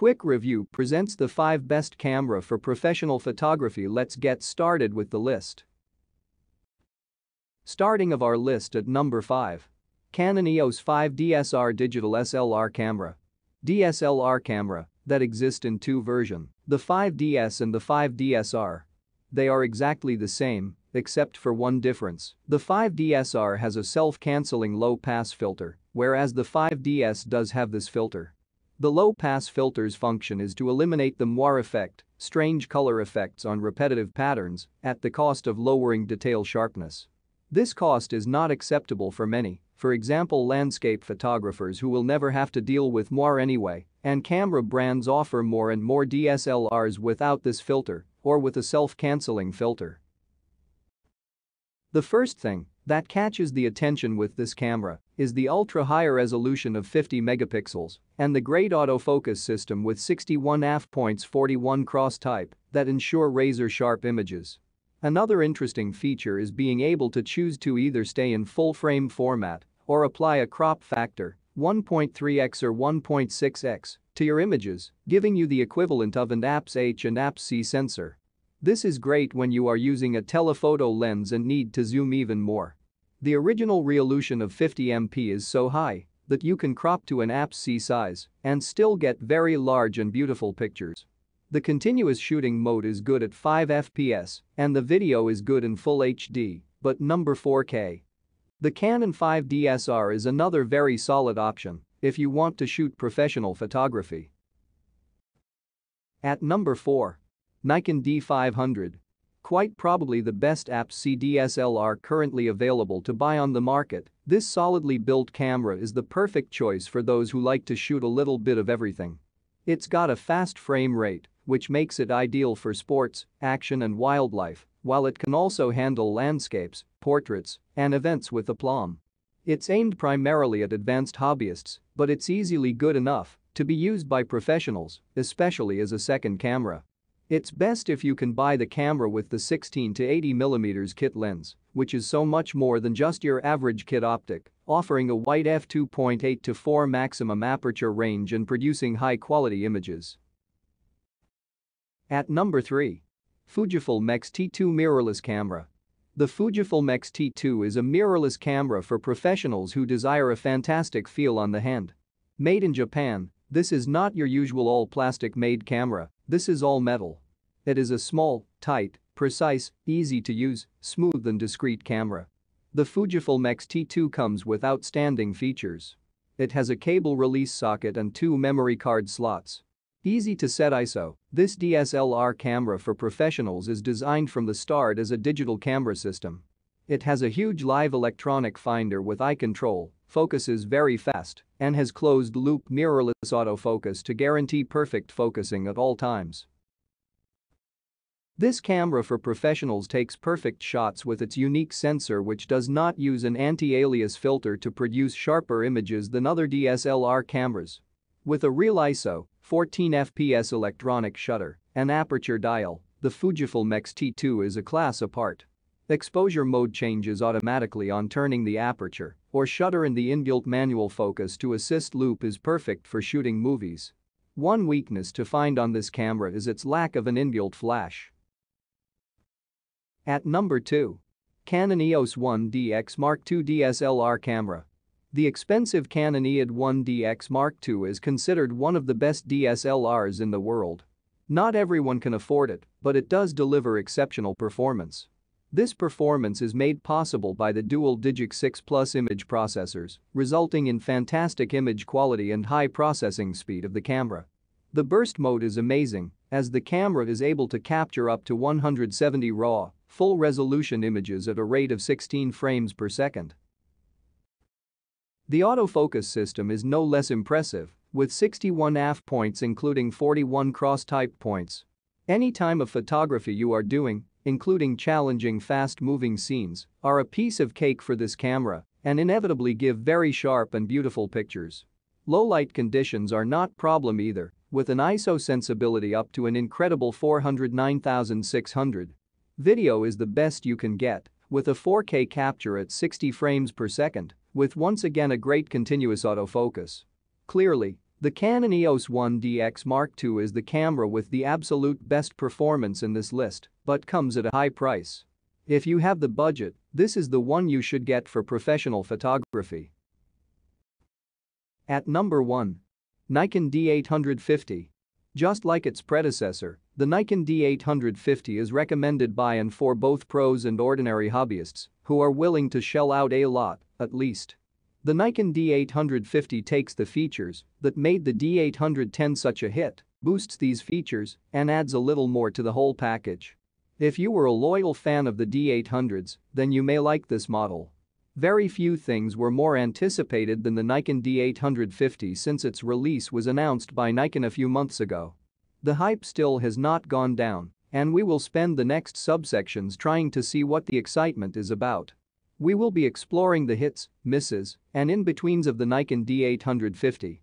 Quick Review presents the 5 best camera for professional photography let's get started with the list. Starting of our list at number 5. Canon EOS 5 DSR Digital SLR Camera. DSLR camera that exist in two version, the 5DS and the 5DSR. They are exactly the same, except for one difference. The 5DSR has a self-canceling low-pass filter, whereas the 5DS does have this filter. The low-pass filter's function is to eliminate the moire effect, strange color effects on repetitive patterns, at the cost of lowering detail sharpness. This cost is not acceptable for many, for example landscape photographers who will never have to deal with moire anyway, and camera brands offer more and more DSLRs without this filter or with a self-canceling filter. The first thing that catches the attention with this camera is the ultra-high resolution of 50 megapixels and the great autofocus system with 61 f points 41 cross type that ensure razor-sharp images. Another interesting feature is being able to choose to either stay in full-frame format or apply a crop factor 1.3x or 1.6x to your images, giving you the equivalent of an APS-H and APS-C sensor. This is great when you are using a telephoto lens and need to zoom even more. The original resolution of 50MP is so high that you can crop to an APS-C size and still get very large and beautiful pictures. The continuous shooting mode is good at 5 FPS and the video is good in full HD, but number 4K. The Canon 5 DSR is another very solid option if you want to shoot professional photography. At number 4. Nikon D500. Quite probably the best APS-C DSLR currently available to buy on the market, this solidly built camera is the perfect choice for those who like to shoot a little bit of everything. It's got a fast frame rate, which makes it ideal for sports, action and wildlife, while it can also handle landscapes, portraits, and events with aplomb. It's aimed primarily at advanced hobbyists, but it's easily good enough to be used by professionals, especially as a second camera. It's best if you can buy the camera with the 16 to 80mm kit lens, which is so much more than just your average kit optic, offering a wide f2.8 to 4 maximum aperture range and producing high-quality images. At number 3. Fujifilm X-T2 Mirrorless Camera. The Fujifilm X-T2 is a mirrorless camera for professionals who desire a fantastic feel on the hand. Made in Japan, this is not your usual all-plastic made camera, this is all metal. It is a small, tight, precise, easy to use, smooth and discreet camera. The Fujifilm X-T2 comes with outstanding features. It has a cable release socket and two memory card slots. Easy to set ISO, this DSLR camera for professionals is designed from the start as a digital camera system. It has a huge live electronic finder with eye control, focuses very fast, and has closed-loop mirrorless autofocus to guarantee perfect focusing at all times. This camera for professionals takes perfect shots with its unique sensor which does not use an anti-alias filter to produce sharper images than other DSLR cameras. With a real ISO, 14 fps electronic shutter, and aperture dial, the Fujifilm X-T2 is a class apart. Exposure mode changes automatically on turning the aperture or shutter in the inbuilt manual focus to assist loop is perfect for shooting movies. One weakness to find on this camera is its lack of an inbuilt flash. At number 2. Canon EOS 1DX Mark II DSLR camera. The expensive Canon EOS 1DX Mark II is considered one of the best DSLRs in the world. Not everyone can afford it, but it does deliver exceptional performance. This performance is made possible by the dual Digic 6 Plus image processors, resulting in fantastic image quality and high processing speed of the camera. The burst mode is amazing, as the camera is able to capture up to 170 raw, full-resolution images at a rate of 16 frames per second. The autofocus system is no less impressive, with 61 AF points including 41 cross-type points. Any time of photography you are doing, including challenging fast-moving scenes, are a piece of cake for this camera and inevitably give very sharp and beautiful pictures. Low light conditions are not problem either, with an ISO sensibility up to an incredible 409,600. Video is the best you can get, with a 4K capture at 60 frames per second, with once again a great continuous autofocus. Clearly, The Canon EOS 1DX Mark II is the camera with the absolute best performance in this list, but comes at a high price. If you have the budget, this is the one you should get for professional photography. At number 1. Nikon D850. Just like its predecessor, the Nikon D850 is recommended by and for both pros and ordinary hobbyists who are willing to shell out a lot, at least. The Nikon D850 takes the features that made the D810 such a hit, boosts these features, and adds a little more to the whole package. If you were a loyal fan of the D800s, then you may like this model. Very few things were more anticipated than the Nikon D850 since its release was announced by Nikon a few months ago. The hype still has not gone down, and we will spend the next subsections trying to see what the excitement is about. We will be exploring the hits, misses, and in-betweens of the Nikon D850